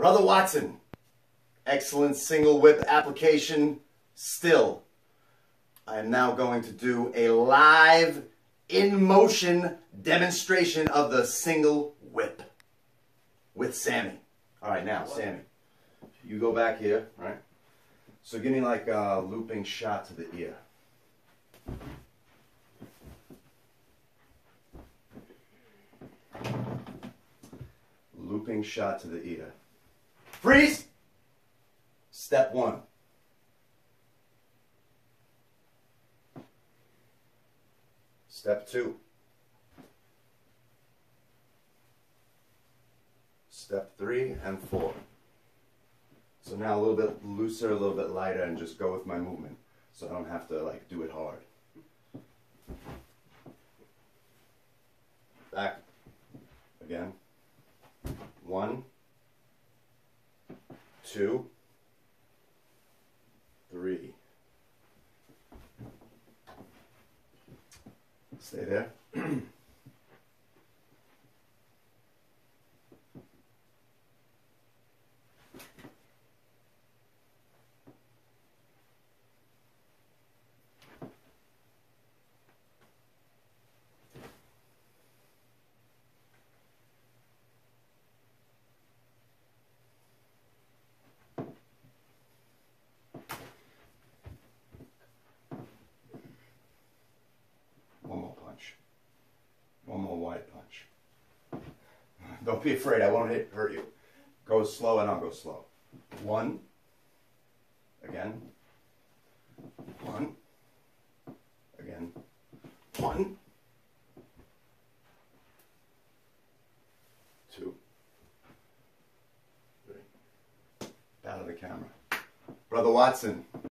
Brother Watson, excellent single whip application still. I am now going to do a live in motion demonstration of the single whip with Sammy. All right, now, Sammy, you go back here, right? So give me like a looping shot to the ear. Looping shot to the ear. Freeze! Step one. Step two. Step three and four. So now a little bit looser, a little bit lighter, and just go with my movement. So I don't have to like do it hard. Back. Again. One, two, three. Stay there. Don't be afraid, I won't hit, hurt you. Go slow and I'll go slow. One. Again. One. Again. One. Two. Three. Out of the camera. Brother Watson.